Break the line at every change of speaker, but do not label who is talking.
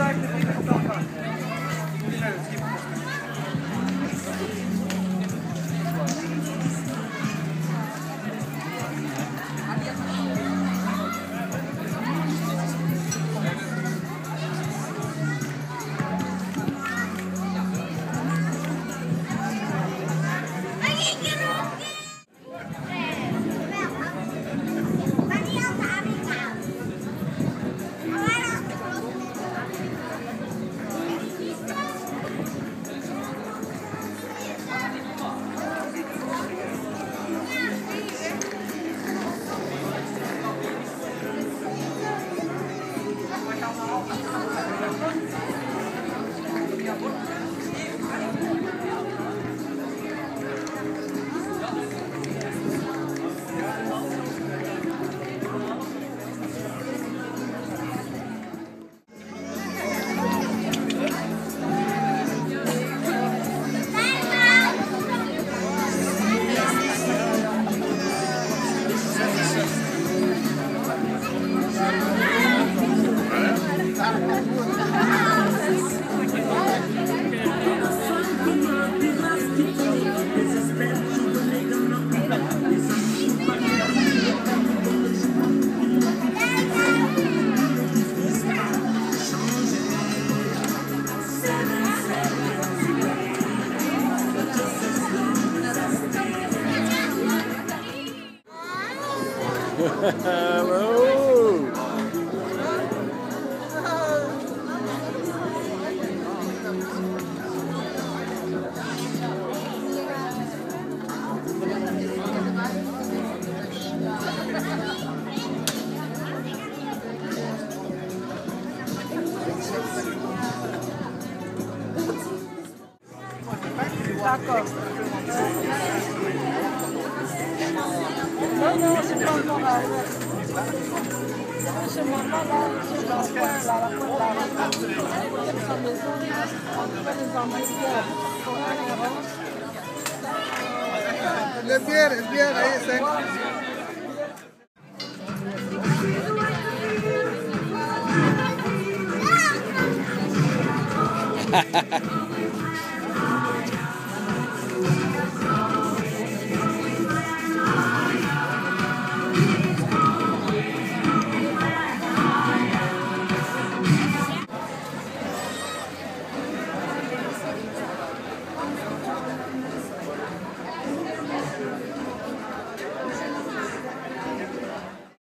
Start the video. Hello. D'accord. non, c'est les. Le le. Ha ha ha.